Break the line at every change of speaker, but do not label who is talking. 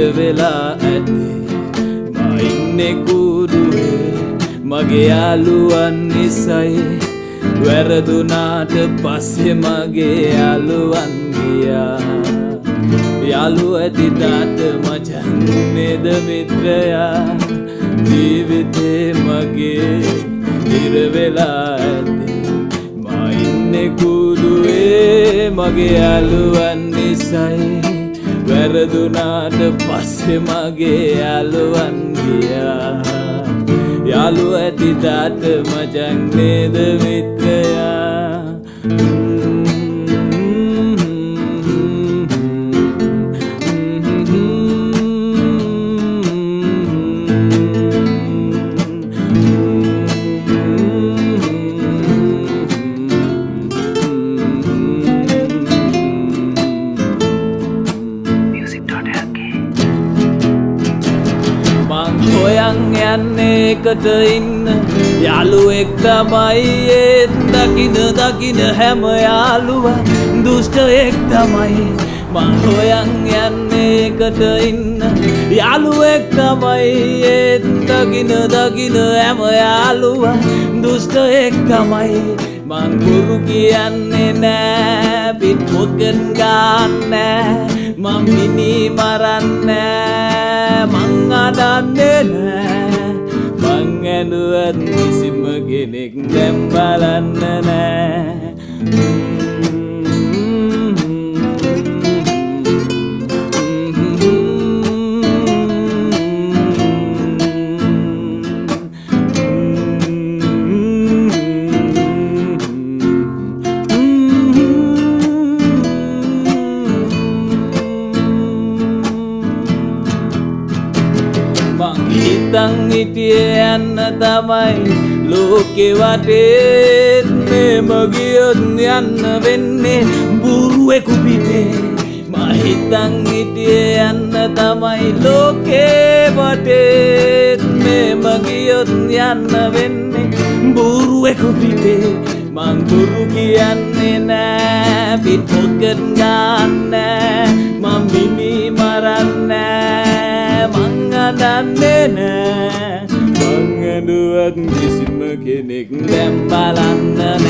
ඉරවෙලා ඇති. මයින්නෙ කුඩුවේ මගේ යාලුවන් නිසයි. වැරදුනාට පස්සෙ මගේ යාලුවන් ගියා. යාලු ඇතිතාට මචන් නේද මිත්‍රයා? ජීවිතේ මගේ ඉරවෙලා ඇති. මයින්නෙ කුඩුවේ මගේ යාලුවන් නිසයි වැරදුනාට පස්සෙ මගේ යාලුවන් ගියා. යාලු ඇතිතාට මචන් නේද මිත්‍රයා හොයන් යන්නේ එකට ඉන්න? යාළුවෙක් තමයි ඒත් දකින දකින හැම යාළුව දුෂ්ටයෙක් තමයි. මං හොයන් යන්නේ එකට ඉන්න? යාළුවෙක් තමයි ඒත් දකින දකින හැම යාළුව දුෂ්ටයෙක් තමයි. මං ගුරු කියන්නේ නෑ පිට මොකෙන් ගන්නෑ. මං මිනි මරන්නෑ ඇනුවත් කිසිම කෙනෙක් දැම් බලන්න නෑ. මං හිතන් හිටියේ යන්න තමයි ලෝකෙ වටේත් මෙම ගියොත් යන්න වෙන්නේ බුරුවෙකු පිටේ. මං හිතන් හිටියේ යන්න තමයි ලෝකෙ වටේත් මෙම ගියොත් යන්න වෙන්නේ බුරුවෙකු පිටේ. මං බුරු කියන්නේ නෑ පිට පොකට් ගන්නෑ. Kadın cisim mekenikim ben balandım